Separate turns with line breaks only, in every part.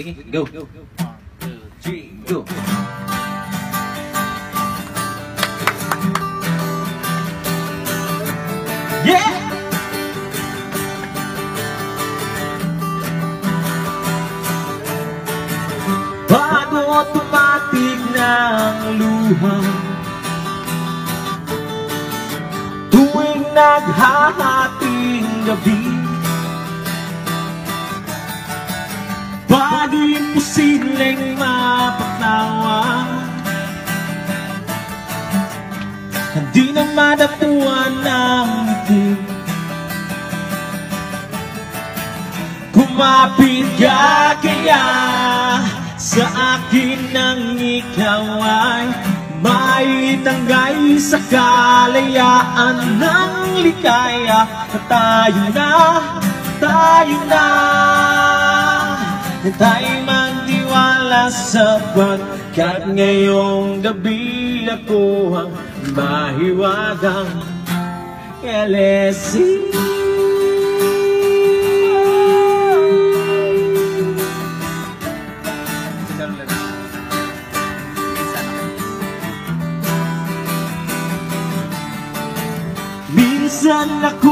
Okay, go. One, two, three, go. Yeah! Bago tumatig ng luha Tuwing naghahating gabi Bagay imposibleng mapatawa Hindi na madapuan ng ngiti. Kumapit ka kaya sa akin nang ikaw ay Maitanggay sa kalayaan ng ligaya Na tayo na, tayo na Na tayo magtiwala sapagkat ngayong gabi ako ang mahiwagang LSC Minsan ako'y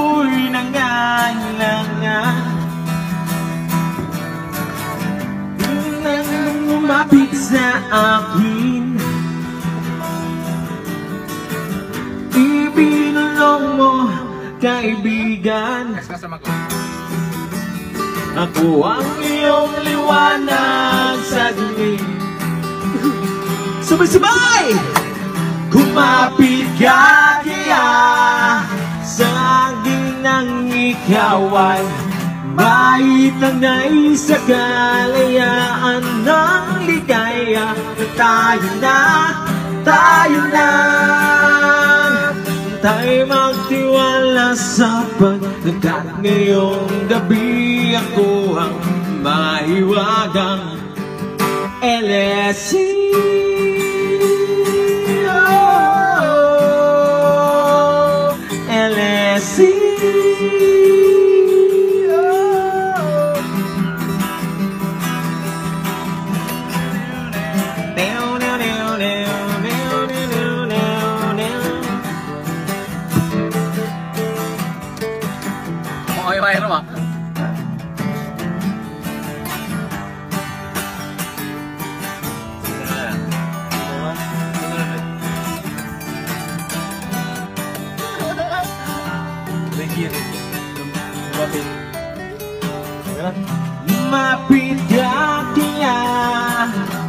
sa akin Ibinulong mo, kaibigan. Ako ang iyong liwanag sa dilim Sabay-sabay! Kumapit ka kaya Sa akin ang ikaw ay Maitanay sa kalayaan ng ligaya. Tayo na, tayo na. Tayo magtiwala sa pagkakat ngayong gabi Ako ang mahiwagang LSC oh, LSC
Okay, okay, Rama.
Mapit ka kaya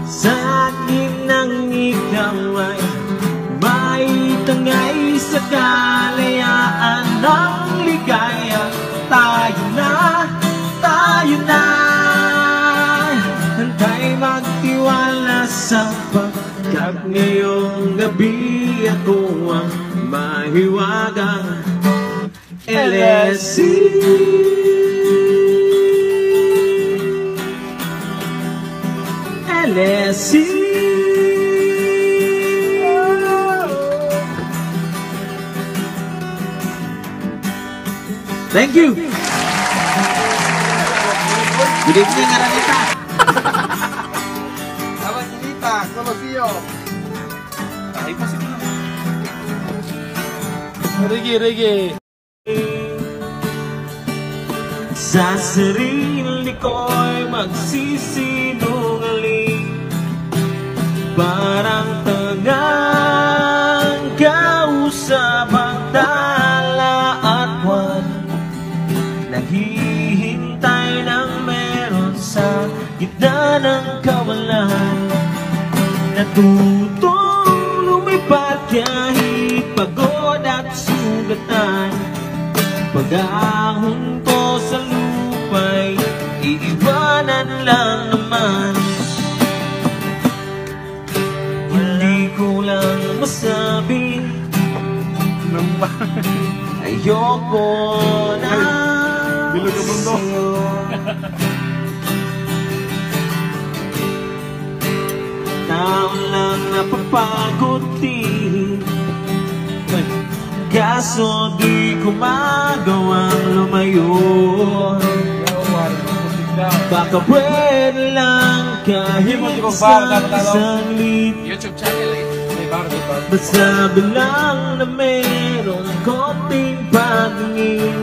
Sa akin ang ikaw ay Maitangay sa kalayaan ng ngayong gabi Ako ang LSC Thank you. Good evening, Aranita.
Habang Inita, Colosio. Ay, pa Rigi, Rigi.
Sa sarili ko'y magsisinungaling. Parang tagang kausap ang tala at buwan. Naghihintay ng meron sa gitna ng kawalan. Natutong masabi Ayoko na
Bilog ang mundo.
sa'yo. Tao lang napapagod din Kaso di ko magawang lumayo. Baka pwede lang kahit sa saglit
YouTube channel eh.
Masabi lang na mayroong konting pagingin?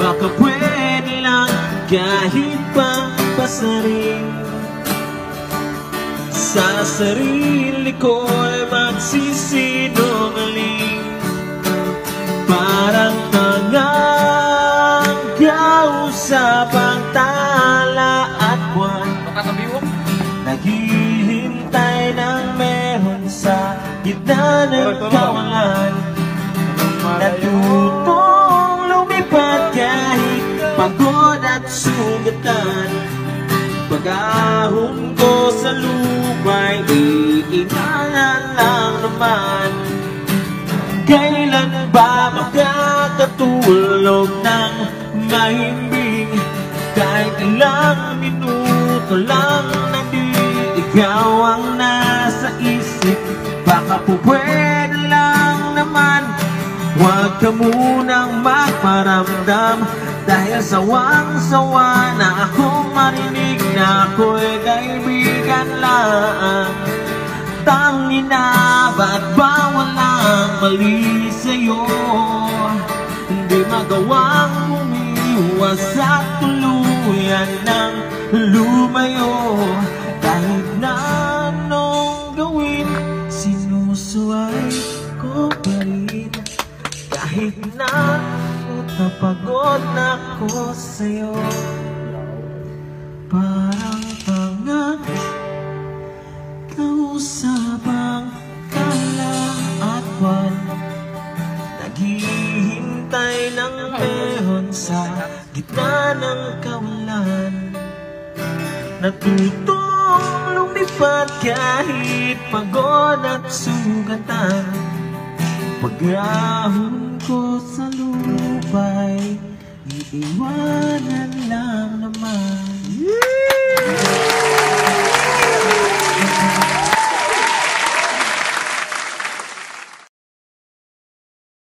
Baka pwede lang kahit pa pasaring Sa sarili ko ay magsisinungaling sugatan Pag-ahon ko sa lupa'y iingalan lang naman. Kailan ba makakatulog ng mahimbing? Kahit ilang minuto lang na di ikaw ang nasa isip Baka po pwede lang naman. Huwag ka munang magparamdam Dahil sawang-sawa na akong marinig na ako'y kaibigan lang Tangina, ba't ba walang mali sa'yo? Hindi magawang umiwas sa tuluyan ng lumayo pagod na ako sa'yo. Parang tangang Kausapang tala at buwan. Naghihintay ng mehon sa gitna ng kawalan. Natutong lumipad kahit pagod at sugatan. Pag-ahon ko sa lupa'y iiwanan lang naman